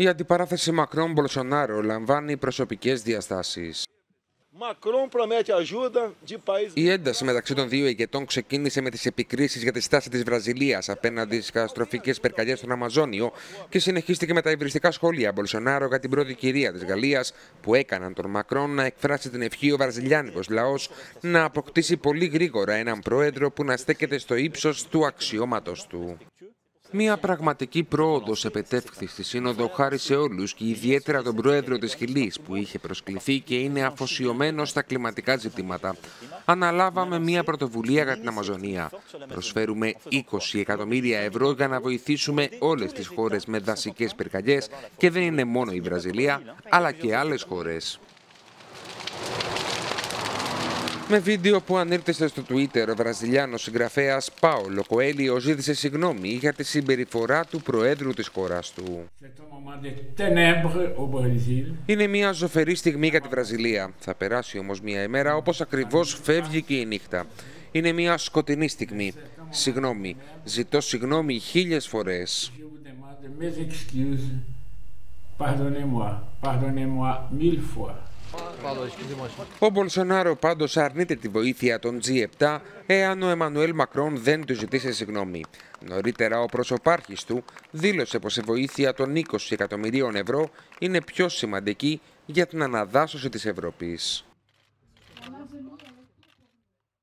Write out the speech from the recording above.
Η αντιπαράθεση Μακρόν-Μπολσονάρο λαμβάνει προσωπικές διαστάσεις. Macron promete ajuda de países. Η ένταση μεταξύ των δύο ηγετών ξεκίνησε με τις επικρίσεις για τη στάση της Βραζιλίας απέναντι στις καταστροφικές πυρκαγιέ στον Αμαζόνιο και συνεχίστηκε με τα υβριστικά σχόλια Μπολσονάρο για την πρώτη κυρία της Γαλλίας που έκαναν τον Μακρόν να εκφράσει την ευχή ο βραζιλιάνικος λαός να αποκτήσει πολύ γρήγορα έναν πρόεδρο που να στέκεται στο ύψος του αξιώματος του. Μια πραγματική πρόοδος επετεύχθη στη Σύνοδο χάρη σε όλους και ιδιαίτερα τον πρόεδρο της Χιλής που είχε προσκληθεί και είναι αφοσιωμένος στα κλιματικά ζητήματα. Αναλάβαμε μια πρωτοβουλία για την Αμαζονία. Προσφέρουμε 20 εκατομμύρια ευρώ για να βοηθήσουμε όλες τις χώρες με δασικές πυρκαγιές και δεν είναι μόνο η Βραζιλία, αλλά και άλλες χώρες. Με βίντεο που ανήρτησε στο Twitter, ο Βραζιλιάνος συγγραφέας Πάολο Κοέλιο ζήτησε συγγνώμη για τη συμπεριφορά του Προέδρου της χώρας του. Είναι μια ζωφερή στιγμή για τη Βραζιλία. Θα περάσει όμως μια ημέρα όπως ακριβώς φεύγει και η νύχτα. Είναι μια σκοτεινή στιγμή. Συγγνώμη. Ζητώ συγγνώμη χίλιες φορές. Pardonnez-moi, pardonnez-moi mille fois. Ο Μπολσονάρο πάντως αρνείται τη βοήθεια των G7 εάν ο Εμμανουέλ Μακρόν δεν του ζητήσει συγγνώμη. Νωρίτερα ο προσωπάρχης του δήλωσε πως η βοήθεια των 20 εκατομμυρίων ευρώ είναι πιο σημαντική για την αναδάσωση της Ευρώπης.